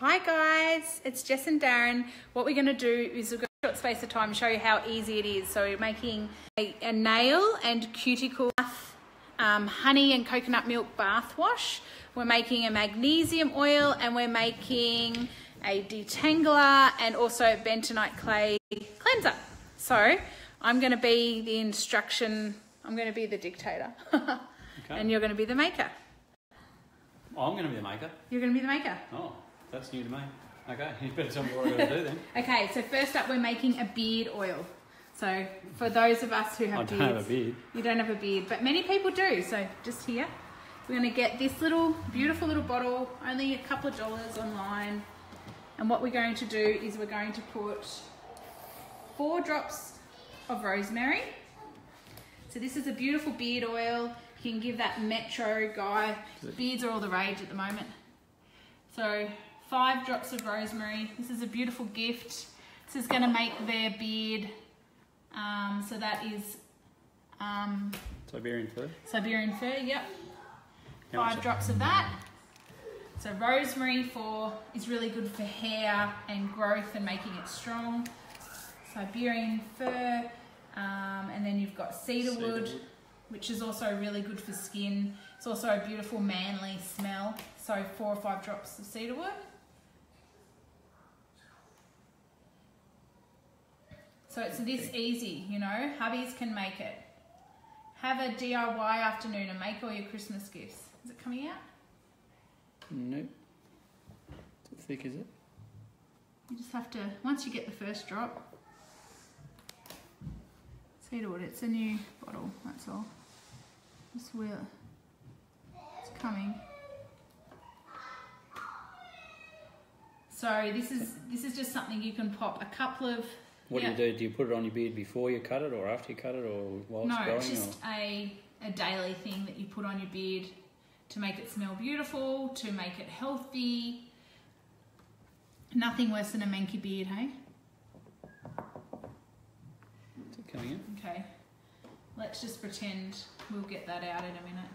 Hi guys, it's Jess and Darrin. What we're going to do is we've got a short space of time to show you how easy it is. So we're making a, a nail and cuticle bath, um, honey and coconut milk bath wash. We're making a magnesium oil and we're making a detangler and also bentonite clay cleanser. So I'm going to be the instruction, I'm going to be the dictator Okay. and you're going to be the maker. I'm going to be the maker. You're going to be the maker. Oh, that's new to me. Okay, you better tell me what I've got to do then. Okay, so first up, we're making a beard oil. So for those of us who have I don't beards, have a beard. you don't have a beard, but many people do. So just here, we're going to get this little beautiful little bottle, only a couple of dollars online. And what we're going to do is we're going to put four drops of rosemary. So this is a beautiful beard oil. You can give that metro guy. Beards are all the rage at the moment. So five drops of rosemary. This is a beautiful gift. This is going to make their beard. Um, so that is um, Siberian fir. Siberian fir. Yep. How? Five drops of that. So rosemary for is really good for hair and growth and making it strong. Siberian fir, um, and then you've got cedarwood, Cedarwood. which is also really good for skin. It's also a beautiful manly smell. So four or five drops of cedarwood. So it's this easy, you know. Hubbies can make it. Have a DIY afternoon and make all your Christmas gifts. Is it coming out? Nope. Too thick, is it? You just have to, once you get the first drop, cedarwood, it's a new bottle, that's all. Just will, it's coming. So this is this is just something you can pop a couple of. What yeah. do you do? Do you put it on your beard before you cut it, or after you cut it, or while it's growing? No, it's just a, a daily thing that you put on your beard to make it smell beautiful, to make it healthy. Nothing worse than a manky beard, hey? is it coming in? Okay. Let's just pretend we'll get that out in a minute.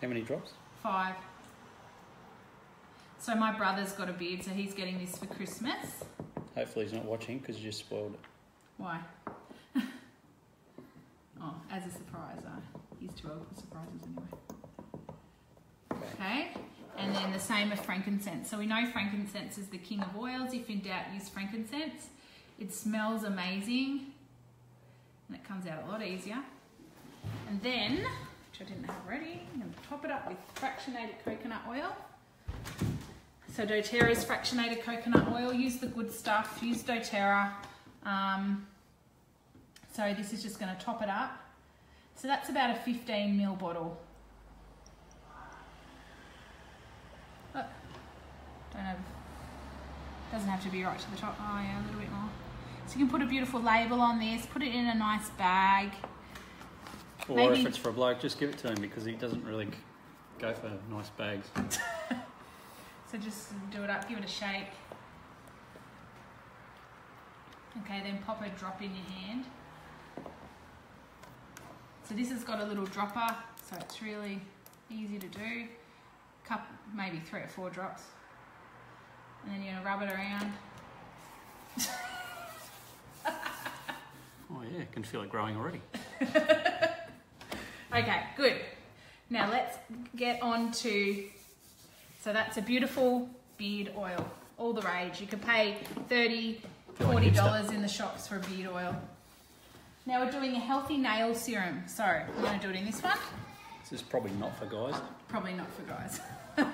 How many drops? Five. So my brother's got a beard, so he's getting this for Christmas. Hopefully he's not watching because you just spoiled it. Why? oh, as a surprise. Uh, he's too old for surprises anyway. Okay. And then the same with frankincense. So we know frankincense is the king of oils. If in doubt, use frankincense. It smells amazing and it comes out a lot easier. And then, which I didn't have ready, I'm going to top it up with fractionated coconut oil. So doTERRA's fractionated coconut oil. Use the good stuff. Use doTERRA. Um, so this is just going to top it up. So that's about a 15 ml bottle. Look, don't have, doesn't have to be right to the top. Oh yeah, a little bit more. So you can put a beautiful label on this, put it in a nice bag. Or Maybe- if it's for a bloke, just give it to him because he doesn't really go for nice bags. So just do it up, give it a shake. Okay, then pop a drop in your hand. So this has got a little dropper, so it's really easy to do. Cup, maybe three or four drops. And then you're gonna rub it around. Oh yeah, I can feel it growing already. Okay, good. Now let's get on to, so that's a beautiful beard oil, all the rage. You could pay 30 Feel like $40 in the shops for a beard oil. Now we're doing a healthy nail serum. So I'm gonna do it in this one, This is probably not for guys. probably not for guys.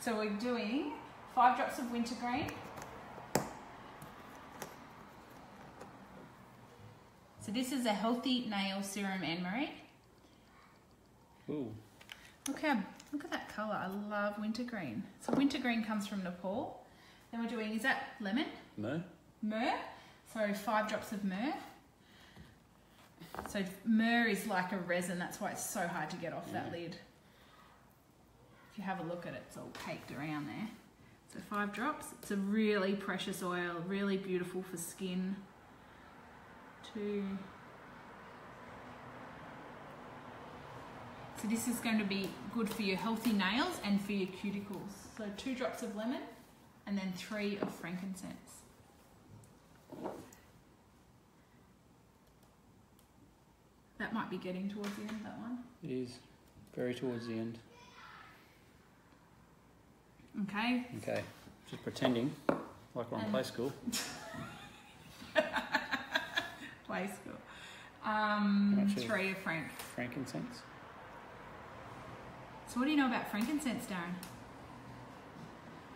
so we're doing five drops of wintergreen. So this is a healthy nail serum, Anne Marie. Ooh, Look how look at that colour. I love wintergreen. So wintergreen comes from Nepal. Then we're doing is that lemon? no. Myrrh. So five drops of myrrh. So myrrh is like a resin, that's why it's so hard to get off that lid. If you have a look at it, it's all caked around there. So five drops. It's a really precious oil, really beautiful for skin. Two. So this is going to be good for your healthy nails and for your cuticles. So two drops of lemon. and then three of frankincense. That might be getting towards the end, that one. It is very towards the end. Okay, Okay, just pretending like we're on And- play school. play school. Um, three of frank. Frankincense. So, what do you know about frankincense, Darrin?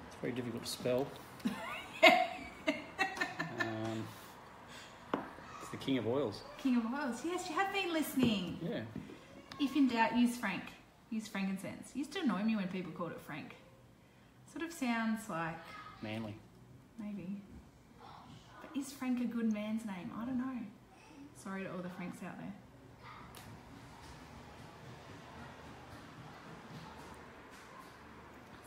It's very difficult to spell. um, it's the king of oils. King of oils. Yes, you have been listening. Yeah. If in doubt, use frank. Use frankincense. It used to annoy me when people called it frank. Sort of sounds like Manly. maybe. But is Frank a good man's name? I don't know. Sorry to all the Franks out there.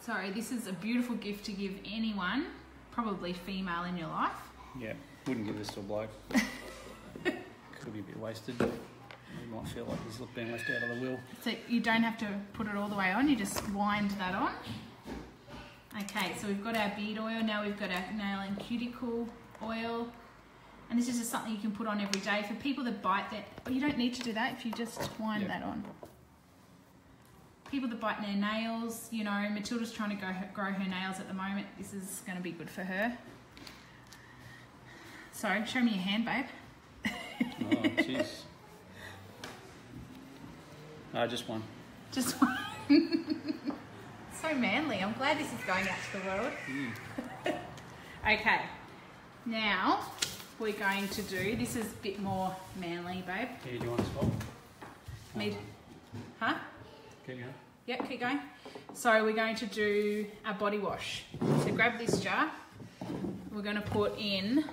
Sorry, this is a beautiful gift to give anyone, probably female in your life. Yeah. Wouldn't give this to a bloke. Could be a bit wasted. He might feel like he's been left out of the will. So you don't have to put it all the way on, you just wind that on. Okay, so we've got our bead oil, now we've got our nail and cuticle oil. And this is just something you can put on every day. For people that bite that, you don't need to do that if you just wind Yeah. that on. People that bite their nails, you know, Matilda's trying to go, grow her nails at the moment. This is going to be good for her. Sorry, show me your hand, babe. Oh, jeez. No, just one. Just one. so manly. I'm glad this is going out to the world. Hmm. okay, now we're going to do this is a bit more manly, babe. Here, do you want to swap? Me, um, huh? Keep going. Yep, keep going. So we're going to do our body wash. So grab this jar. We're going to put in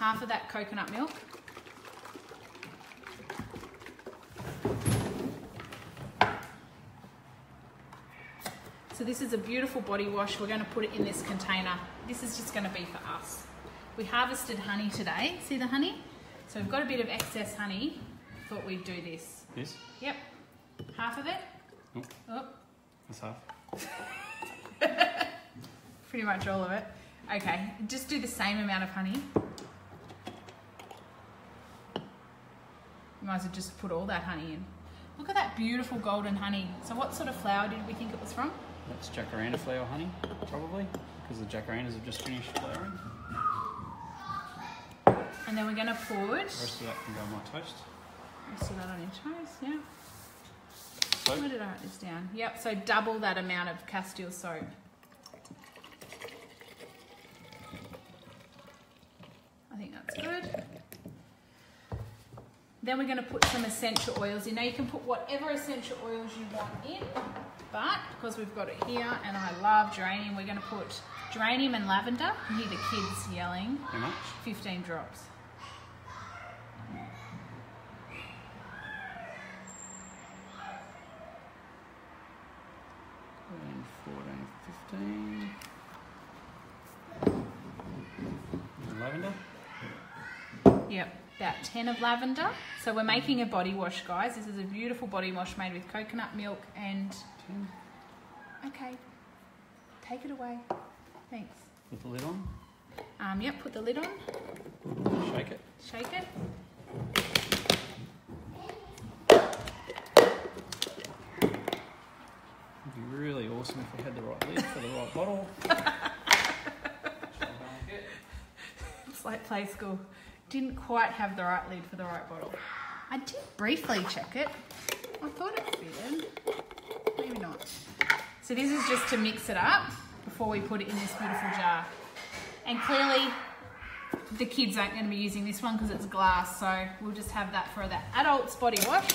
half of that coconut milk. So this is a beautiful body wash. We're going to put it in this container. This is just going to be for us. We harvested honey today. See the honey? So we've got a bit of excess honey. Thought we'd do this. This? Yep. Half of it. Nope. Oh, That's half. pretty much all of it. Okay, just do the same amount of honey. You might as well just put all that honey in. Look at that beautiful golden honey. So what sort of flower did we think it was from? That's jacaranda flower honey, probably, because the jacarandas have just finished flowering. And then we're gonna put The rest of that can go on my toast. rest of that on your toast, yeah. Soap. Where did I write this down? Yep, so double that amount of Castile soap. I think that's good. Then we're going to put some essential oils in. Now you can put whatever essential oils you want in, but because we've got it here and I love geranium, we're going to put geranium and lavender. You hear the kids yelling. How much? 15 drops. And 14, 15. And lavender. Yep, about 10 of lavender. So we're making a body wash, guys. This is a beautiful body wash made with coconut milk and... 10. Okay, take it away. Thanks. Put the lid on. Um, yep, put the lid on, Shake it. shake it. It'd be really awesome if we had the right lid for the right bottle. It's like play school. Didn't quite have the right lid for the right bottle. I did briefly check it. I thought it fitted. Maybe not. So this is just to mix it up before we put it in this beautiful jar. And clearly the kids aren't going to be using this one because it's glass, so we'll just have that for the adults body wash.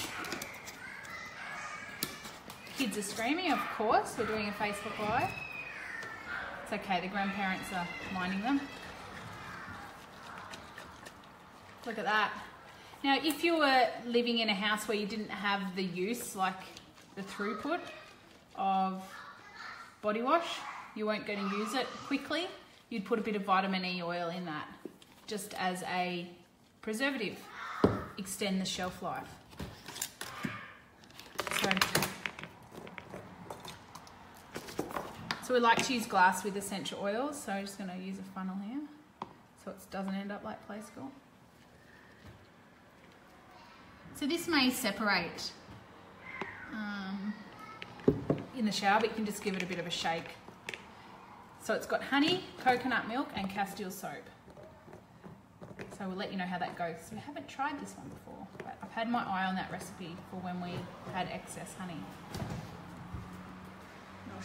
Kids are screaming, of course. We're doing a Facebook Live. It's okay, the grandparents are minding them. Look at that. Now, if you were living in a house where you didn't have the use, like the throughput of body wash, you weren't going to use it quickly, you'd put a bit of vitamin E oil in that just as a preservative. Extend the shelf life. So, we like to use glass with essential oils. So I'm just going to use a funnel here so it doesn't end up like play school. So this may separate um, in the shower, but you can just give it a bit of a shake. So it's got honey, coconut milk, and Castile soap. So we'll let you know how that goes. So we haven't tried this one before, but I've had my eye on that recipe for when we had excess honey.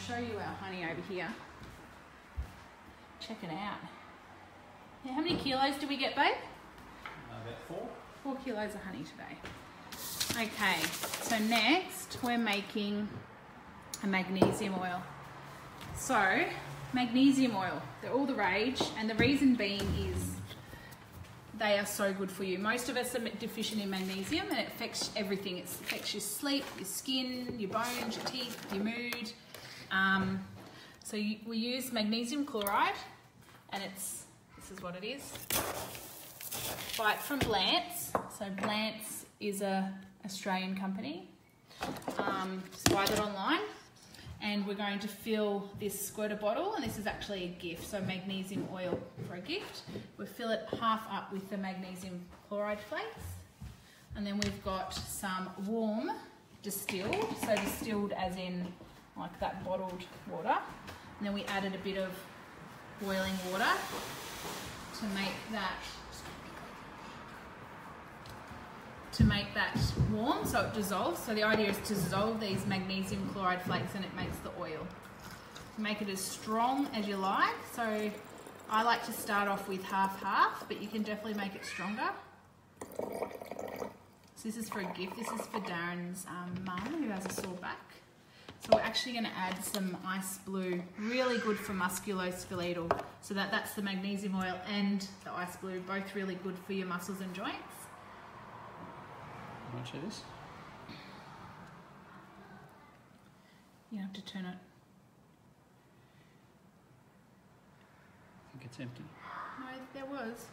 Show you our honey over here. Check it out. Yeah, how many kilos do we get, babe? Uh, about four. Four kilos of honey today. Okay, so next we're making a magnesium oil. So, magnesium oil, they're all the rage, and the reason being is they are so good for you. Most of us are deficient in magnesium and it affects everything. It affects your sleep, your skin, your bones, your teeth, your mood. Um, so you, we use magnesium chloride and it's, this is what it is. It from Blantz. So Blantz is a Australian company. Um, just buy that online. And we're going to fill this squirter bottle, and this is actually a gift, so magnesium oil for a gift. We fill it half up with the magnesium chloride flakes. And then we've got some warm distilled, so distilled as in like that bottled water. And then we added a bit of boiling water to make that to make that warm so it dissolves. So the idea is to dissolve these magnesium chloride flakes and it makes the oil. Make it as strong as you like. So I like to start off with half-half, but you can definitely make it stronger. So this is for a gift. This is for Darrin's um, mum who has a sore back. So we're actually going to add some ice blue, really good for musculoskeletal. So that, that's the magnesium oil and the ice blue, both really good for your muscles and joints. Want to show this? You have to turn it. I think it's empty. No, there was.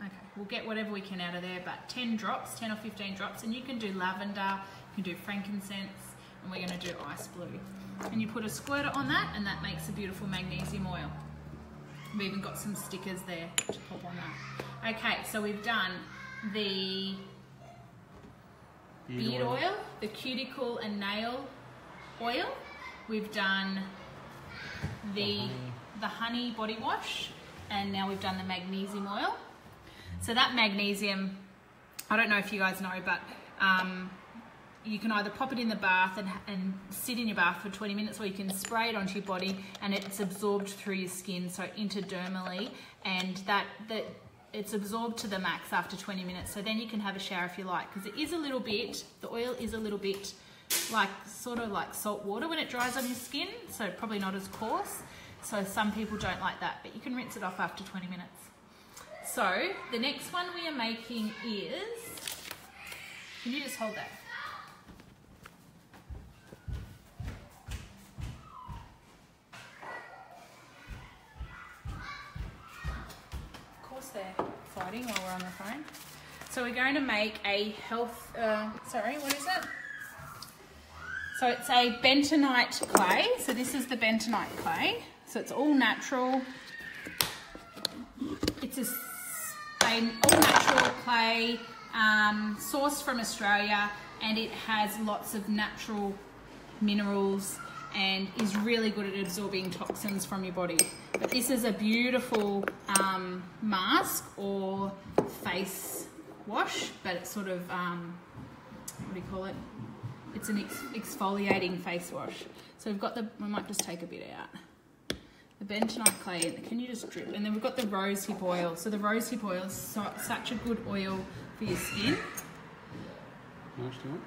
Okay, we'll get whatever we can out of there, but 10 drops, 10 or 15 drops, and you can do lavender, you can do frankincense, and we're going to do ice blue. And you put a squirter on that, and that makes a beautiful magnesium oil. We've even got some stickers there to pop on that. Okay, so we've done the beard oil, the cuticle and nail oil. We've done the honey. the honey body wash, and now we've done the magnesium oil. So that magnesium, I don't know if you guys know, but um, you can either pop it in the bath and, and sit in your bath for 20 minutes or you can spray it onto your body and it's absorbed through your skin so interdermally and that that it's absorbed to the max after 20 minutes. So then you can have a shower if you like because it is a little bit the oil is a little bit like sort of like salt water when it dries on your skin so probably not as coarse. So some people don't like that but you can rinse it off after 20 minutes so the next one we are making is can you just hold that Of course they're fighting while we're on the phone. So we're going to make a health, uh, sorry, what is it? So it's a bentonite clay. So this is the bentonite clay. So it's all natural. It's a, s- an all natural clay um, sourced from Australia and it has lots of natural minerals and is really good at absorbing toxins from your body. But this is a beautiful um, mask or face wash, but it's sort of, um, what do you call it? It's an ex- exfoliating face wash. So we've got the, we might just take a bit out. The bentonite clay, can you just drip? And then we've got the rosehip oil. So the rosehip oil is so, such a good oil for your skin. How much do you want?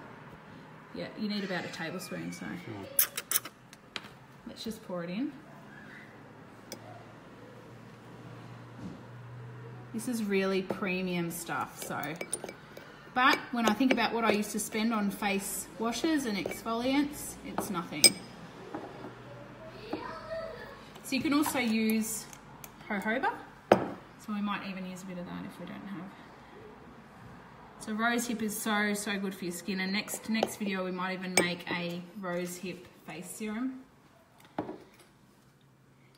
Yeah, you need about a tablespoon, so Right. let's just pour it in. This is really premium stuff, so. But when I think about what I used to spend on face washes and exfoliants, it's nothing. So you can also use jojoba. So we might even use a bit of that if we don't have. So rose hip is so, so good for your skin. And next, next video, we might even make a rose hip face serum.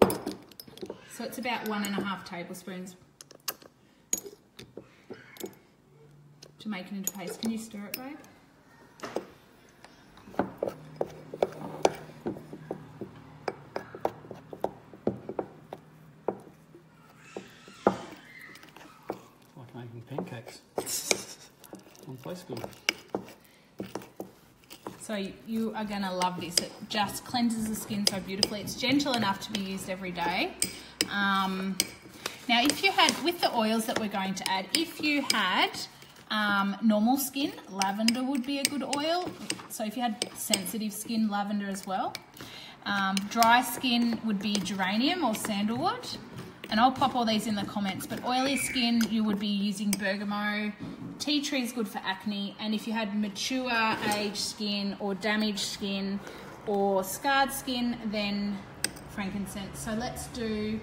So it's about one and a half tablespoons to make it into paste. Can you stir it, babe? Like making pancakes. On play school. So you are going to love this. It just cleanses the skin so beautifully. It's gentle enough to be used every day. Um, now, if you had, with the oils that we're going to add, if you had um, normal skin, lavender would be a good oil. So if you had sensitive skin, lavender as well. Um, dry skin would be geranium or sandalwood. And I'll pop all these in the comments. But oily skin, you would be using bergamot. Tea tree is good for acne. And if you had mature aged skin or damaged skin or scarred skin, then frankincense. So let's do,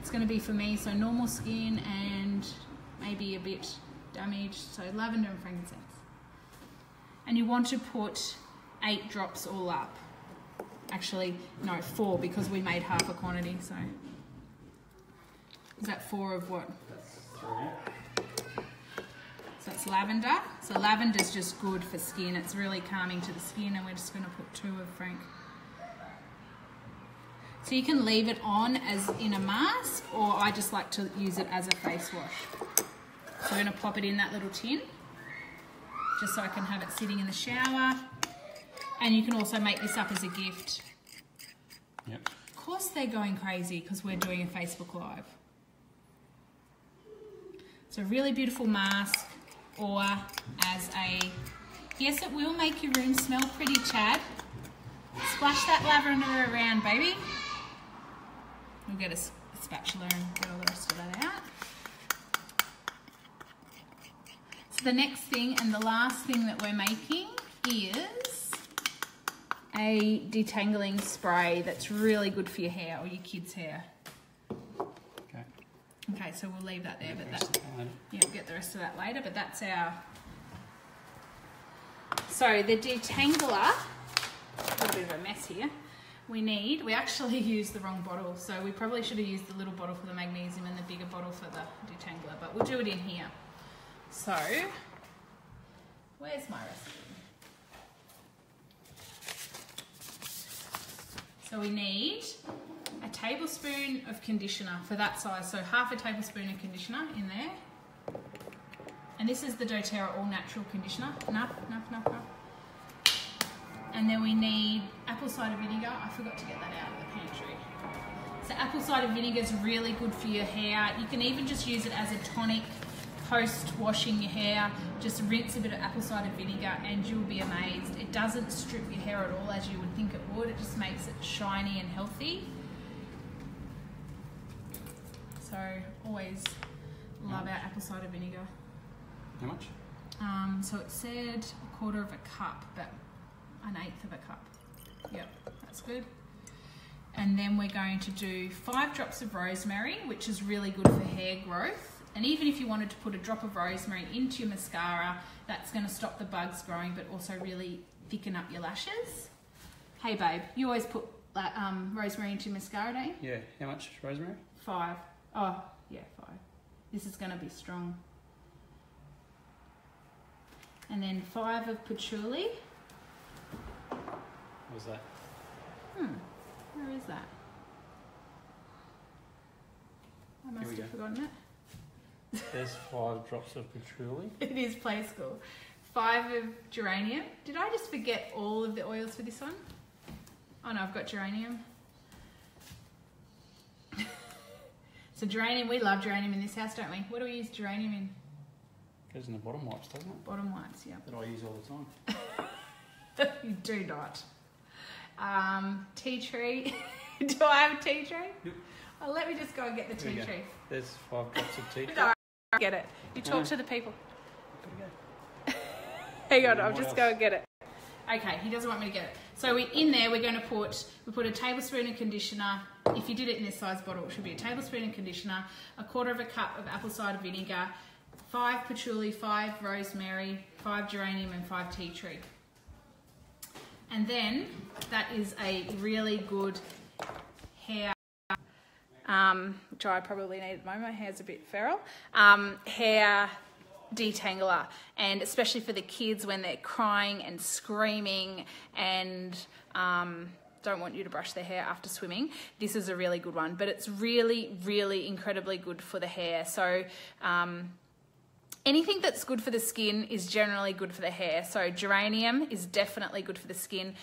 it's going to be for me, so normal skin and maybe a bit damaged. So lavender and frankincense. And you want to put eight drops all up. Actually, no, four because we made half a quantity. So is that four of what? That's Three. So it's lavender. So lavender's just good for skin. It's really calming to the skin, and we're just going to put two of Frank. So you can leave it on as in a mask, or I just like to use it as a face wash. So we're going to pop it in that little tin, just so I can have it sitting in the shower. And you can also make this up as a gift. Yep. Of course they're going crazy because we're doing a Facebook Live. A really beautiful mask or as a, yes it will make your room smell pretty Chad. Splash that lavender around baby. We'll get a spatula and get all the rest of that out. So the next thing and the last thing that we're making is a detangling spray that's really good for your hair or your kids' hair. Okay. So we'll leave that there, but that, yeah, we'll get the rest of that later, but that's our... So the detangler, a little bit of a mess here, we need, we actually used the wrong bottle, so we probably should have used the little bottle for the magnesium and the bigger bottle for the detangler, but we'll do it in here. So, where's my recipe? So we need a tablespoon of conditioner for that size. So half a tablespoon of conditioner in there. And this is the doTERRA All Natural Conditioner. Enough, enough, enough. And then we need apple cider vinegar. I forgot to get that out of the pantry. So apple cider vinegar is really good for your hair. You can even just use it as a tonic post washing your hair. Just rinse a bit of apple cider vinegar and you'll be amazed. It doesn't strip your hair at all as you would think it would. It just makes it shiny and healthy. So always love our apple cider vinegar. How much? Um, so it said a quarter of a cup, but an eighth of a cup. Yep, that's good. And then we're going to do five drops of rosemary, which is really good for hair growth. And even if you wanted to put a drop of rosemary into your mascara, that's going to stop the bugs growing, but also really thicken up your lashes. Hey, babe, you always put um, rosemary into your mascara, don't you? Yeah. How much rosemary? Five. Oh, yeah, five. This is going to be strong. And then five of patchouli. What was that? Hmm, where is that? I must have go. forgotten it. There's five drops of patchouli. It is play school. Five of geranium. Did I just forget all of the oils for this one? Oh no, I've got geranium. So geranium, we love geranium in this house, don't we? What do we use geranium in? Goes in the bottom wipes, doesn't it? Bottom whites, yeah. That I use all the time. you do not. Um, tea tree. do I have a tea tree? Yep. Oh, let me just go and get the tea go. tree. There's five drops of tea. No, I get it. You talk No. to the people. Go. Hang on, I'll just else? go and get it. Okay, he doesn't want me to get it. So we in there we're going to put we put a tablespoon of conditioner. If you did it in this size bottle, it should be a tablespoon of conditioner, a quarter of a cup of apple cider vinegar, five patchouli, five rosemary, five geranium, and five tea tree. And then that is a really good hair, um, which I probably need at the moment. My hair's a bit feral. Um, hair detangler, and especially for the kids when they're crying and screaming and um, don't want you to brush their hair after swimming, this is a really good one. But it's really, really incredibly good for the hair. So um, anything that's good for the skin is generally good for the hair. So geranium is definitely good for the skin.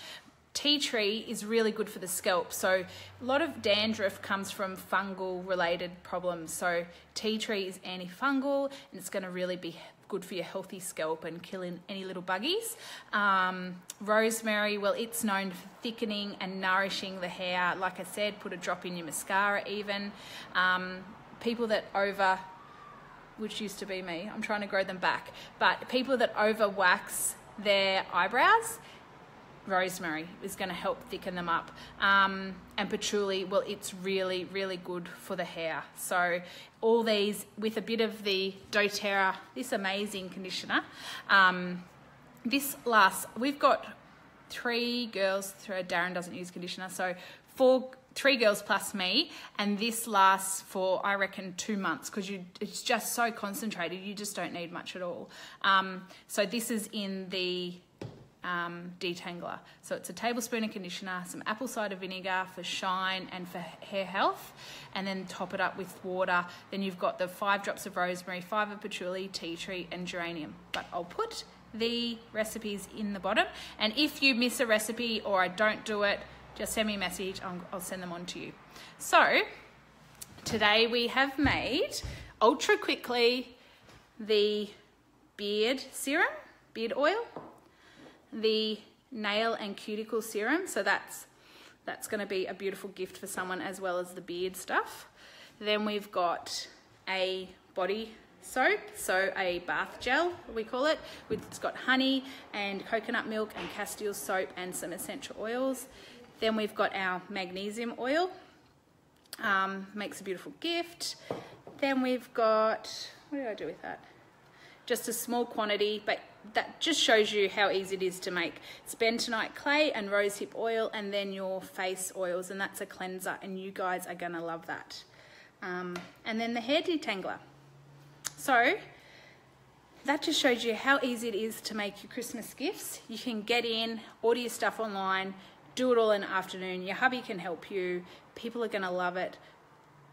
Tea tree is really good for the scalp. So a lot of dandruff comes from fungal related problems. So tea tree is antifungal and it's going to really be good for your healthy scalp and killing any little buggies. Um, rosemary, well, it's known for thickening and nourishing the hair. Like I said, put a drop in your mascara even. Um, people that over which used to be me. I'm trying to grow them back. But people that over wax their eyebrows, rosemary is going to help thicken them up. Um, and patchouli, well, it's really, really good for the hair. So all these with a bit of the doTERRA, this amazing conditioner. Um, this lasts, we've got three girls, through Darrin doesn't use conditioner, so four three girls plus me and this lasts for i reckon two months because you it's just so concentrated you just don't need much at all um, so this is in the um, detangler. So it's a tablespoon of conditioner, some apple cider vinegar for shine and for hair health, and then top it up with water. Then you've got the five drops of rosemary, five of patchouli, tea tree, and geranium. But I'll put the recipes in the bottom. And if you miss a recipe or I don't do it, just send me a message, I'll, I'll send them on to you. So today we have made ultra quickly the beard serum, beard oil the nail and cuticle serum. So that's, that's going to be a beautiful gift for someone as well as the beard stuff. Then we've got a body soap, so a bath gel, we call it. It's got honey and coconut milk and castile soap and some essential oils. Then we've got our magnesium oil, um, makes a beautiful gift. Then we've got, what do I do with that? Just a small quantity, but that just shows you how easy it is to make. It's bentonite clay and rosehip oil and then your face oils and that's a cleanser and you guys are gonna love that. Um, and then the hair detangler. So that just shows you how easy it is to make your Christmas gifts. You can get in, order your stuff online, do it all in the afternoon. Your hubby can help you. People are gonna love it.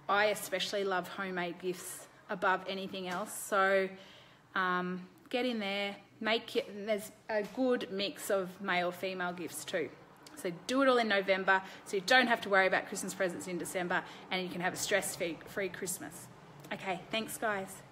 I especially love homemade gifts above anything else. So um, get in there, make it, there's a good mix of male female gifts too. So do it all in November so you don't have to worry about Christmas presents in December and you can have a stress free Christmas. Okay, thanks guys.